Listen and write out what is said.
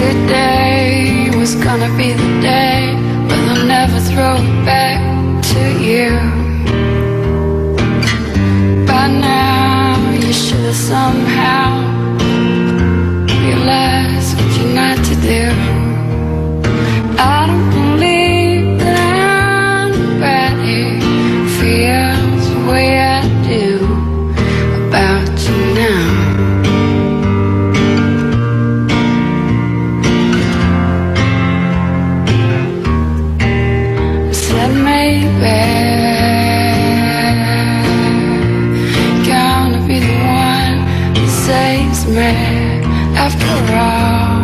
Today was gonna be the day when I'll never throw it back to you. By now, you should have somehow saves me after all.